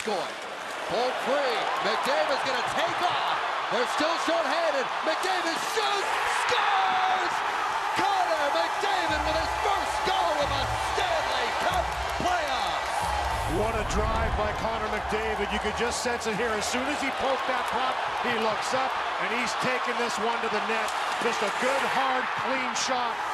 scored. Pulled free. McDavid's going to take off. They're still short-handed. McDavid shoots. Scores! Connor McDavid with his first goal of a Stanley Cup playoff. What a drive by Connor McDavid. You could just sense it here. As soon as he poked that puck, he looks up, and he's taking this one to the net. Just a good, hard, clean shot